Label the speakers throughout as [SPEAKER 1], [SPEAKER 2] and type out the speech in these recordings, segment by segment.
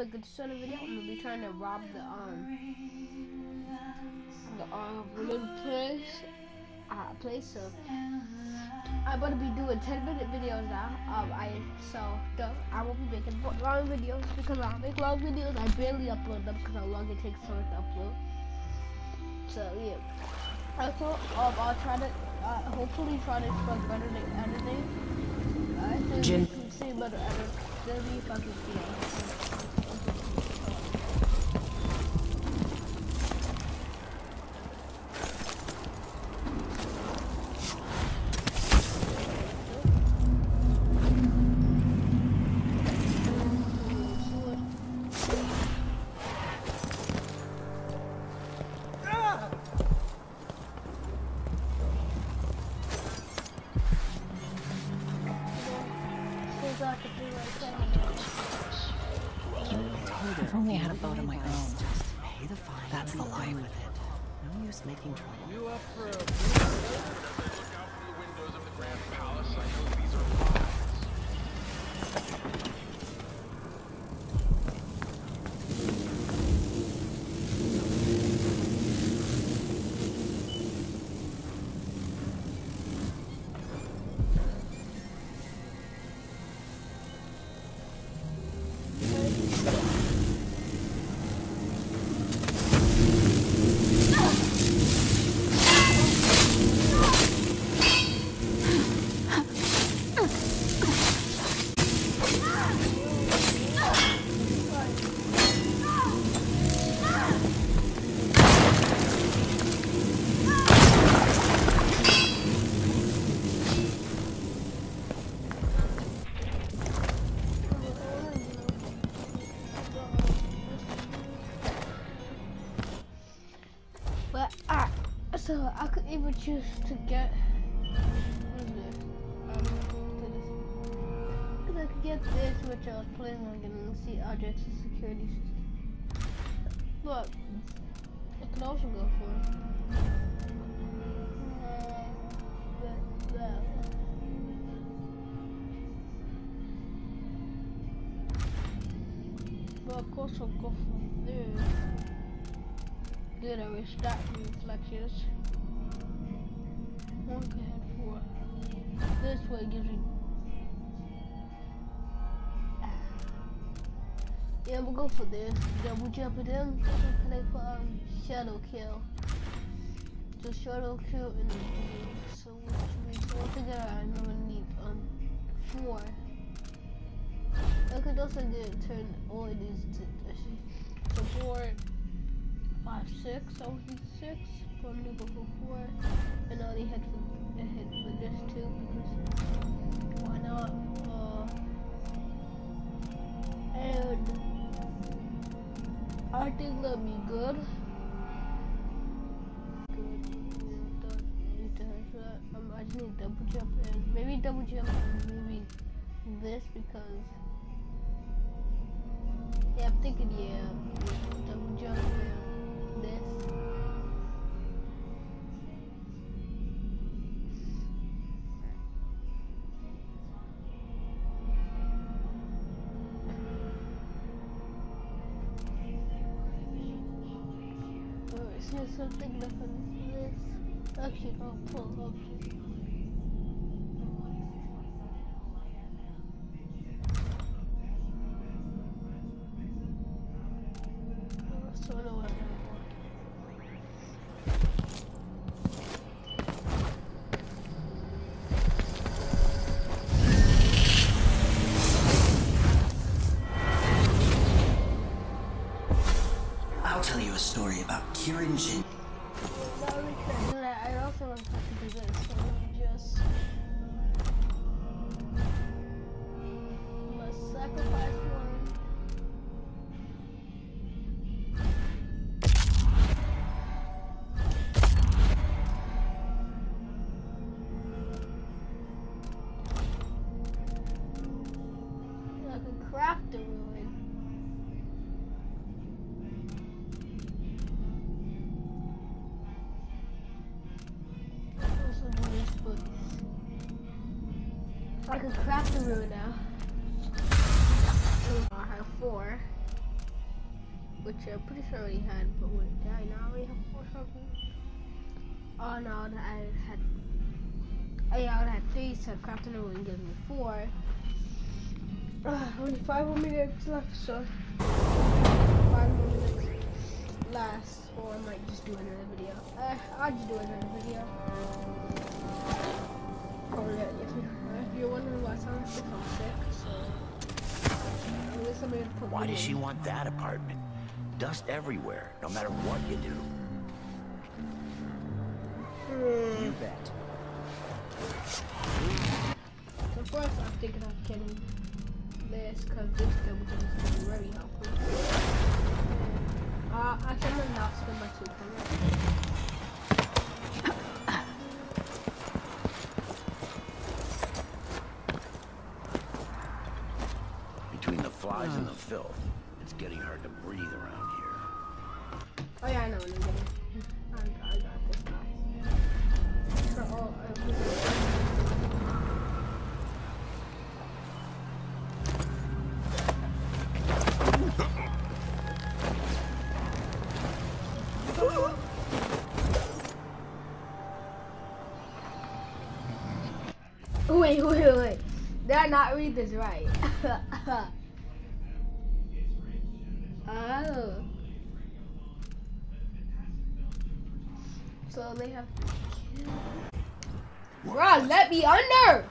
[SPEAKER 1] But good start video. I'm gonna be trying to rob the um the um place uh place. So I'm gonna be doing 10 minute videos now. Um, I so the, I won't be making long videos because I make long videos. I barely upload them because how long it takes for it to upload. So yeah. Also, um, I'll try to uh, hopefully try to expect better at editing. I think
[SPEAKER 2] Jin.
[SPEAKER 1] you can see better edit. Maybe if I can
[SPEAKER 2] That's the life with it. No use making trouble.
[SPEAKER 3] You up for a Look out from the windows of the Grand Palace. I know these are lies.
[SPEAKER 1] I could even choose to get. Um, I could get this, which I was planning on getting seat objects and security system. But I could also go for. Uh, that, that. But of course I'll go for this. Good, I will start reflections. This way gives me. Yeah, we'll go for this. Double jump it in. I for um, shadow kill? Just shadow kill and so which means altogether I'm gonna need um four. I could also get turn all these to to four five, six, so he's six, probably go four, and only head for head for this two good. Um, I just need double jump and maybe double jump and maybe this because yeah, I'm thinking yeah, double jump and this. Alright, so something on this. Actually, I'll pull up.
[SPEAKER 4] About.
[SPEAKER 1] I also want to do this. So let me just I can craft now. I have four. which I'm pretty sure I already had, but wait, did I not already have four something? Oh no, I had, oh yeah, I had three, so crafting wouldn't give me four. Uh, only five more minutes left, so five more minutes last, or I might just do another video. Uh, I'll just do another video. Oh yeah, if, you, if you're wondering why I sound sick, so. I'm somebody
[SPEAKER 5] Why does she want that apartment? Dust everywhere, no matter what you do. You bet.
[SPEAKER 1] So first, I'm thinking of getting this because this double is very helpful. Uh, actually, I'm not spend my two
[SPEAKER 5] filth, it's getting hard to breathe around here.
[SPEAKER 1] Oh yeah, I know what I'm getting. I. Wait, wait, wait. Did I not read this right? oh. So they have to kill. Bruh, let me under!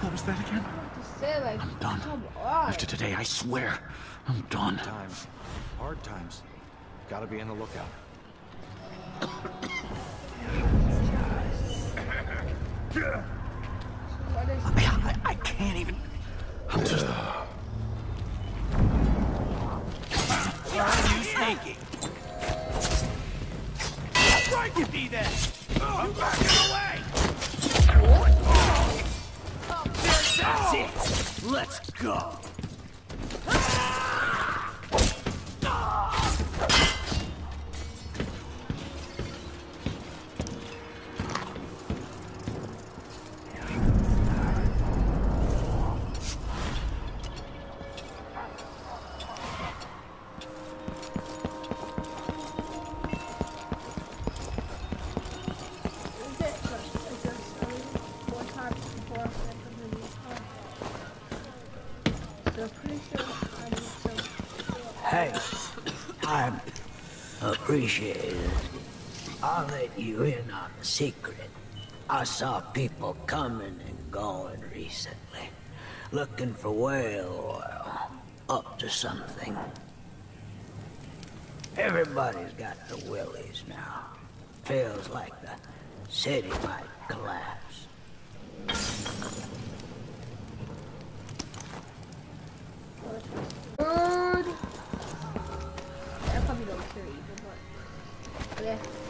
[SPEAKER 5] What was that again?
[SPEAKER 1] Say like,
[SPEAKER 5] I'm done. After today, I swear, I'm done.
[SPEAKER 6] Times. Hard times. Gotta be on the lookout.
[SPEAKER 5] I, I, I can't even. I'm just. Sneaking? Right you be then! I'm backing away! That's it! Let's go!
[SPEAKER 7] Appreciated. I'll let you in on the secret. I saw people coming and going recently, looking for whale oil, up to something. Everybody's got the willies now. Feels like the city might collapse.
[SPEAKER 1] Good. Probably don't care Bäh.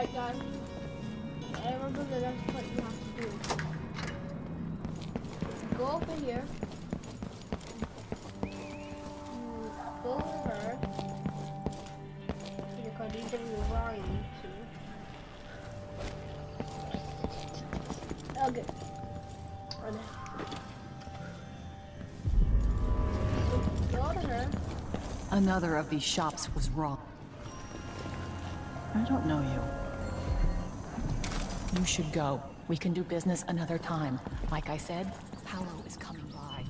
[SPEAKER 1] Alright guys. I remember the next part you have to do. Go over here. You go her. Because these are lying to. Okay.
[SPEAKER 2] Another of these shops was wrong. I don't know you. You should go. We can do business another time. Like I said, Paolo is coming by.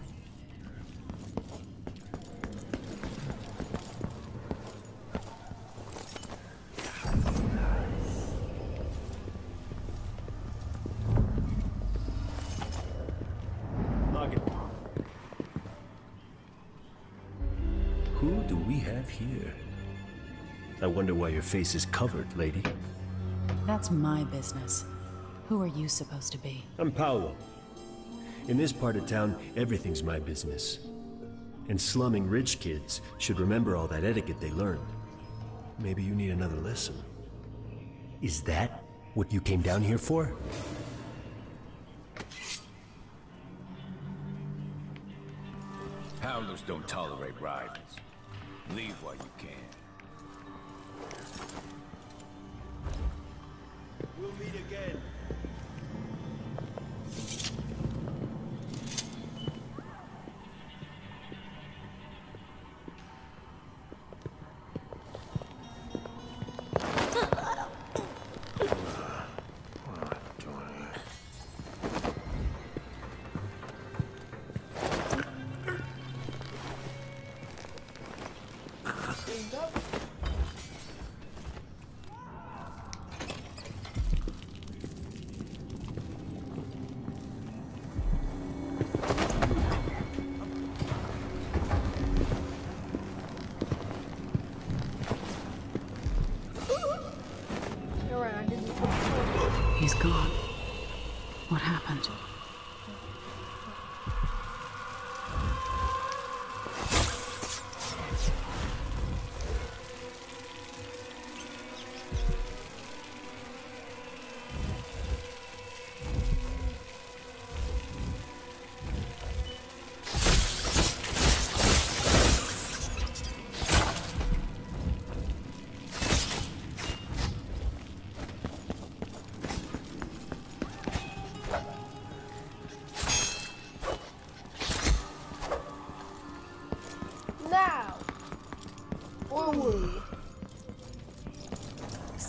[SPEAKER 8] Who do we have here? I wonder why your face is covered, lady.
[SPEAKER 2] That's my business. Who are you supposed to be?
[SPEAKER 8] I'm Paolo. In this part of town, everything's my business. And slumming rich kids should remember all that etiquette they learned. Maybe you need another lesson. Is that what you came down here for?
[SPEAKER 5] Howlers don't tolerate rivals. Leave while you can.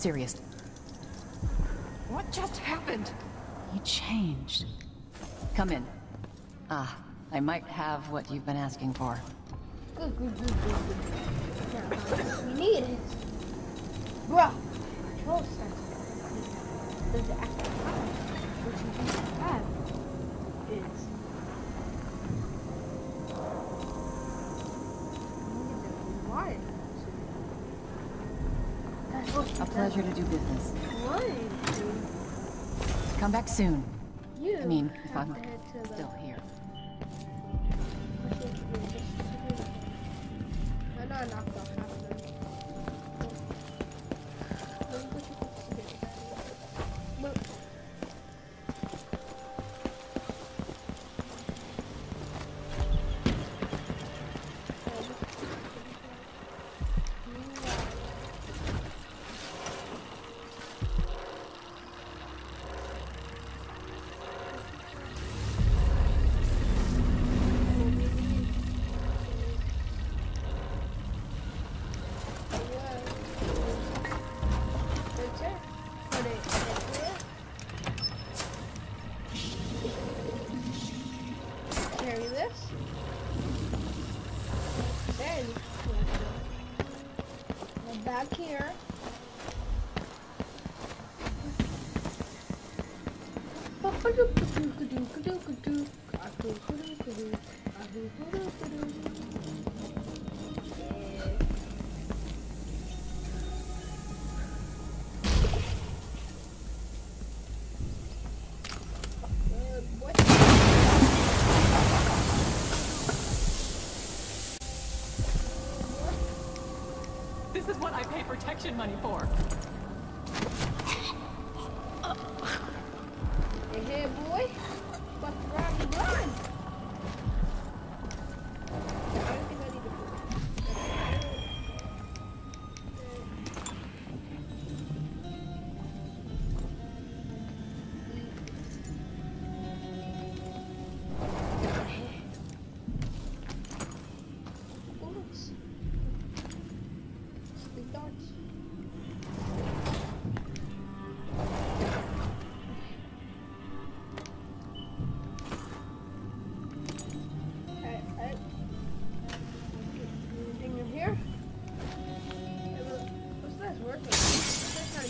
[SPEAKER 2] Serious. What just happened? You changed. Come in. Ah, I might have what you've been asking for.
[SPEAKER 1] Good, good, good, good, good. Now, we need it. Bruh. Control sensor. Does it actually have? What you have is. Why? That's what
[SPEAKER 2] A pleasure to do business.
[SPEAKER 1] Why?
[SPEAKER 2] Come back soon.
[SPEAKER 1] You
[SPEAKER 2] I mean, if I'm
[SPEAKER 1] to head to the-
[SPEAKER 2] still here.
[SPEAKER 1] Back here.
[SPEAKER 2] Protection money for.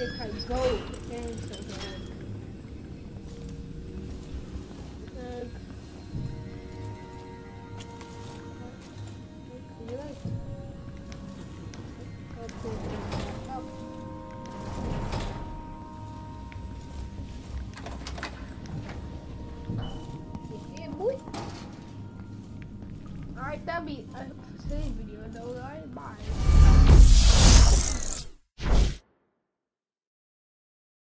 [SPEAKER 1] safe how you go and things.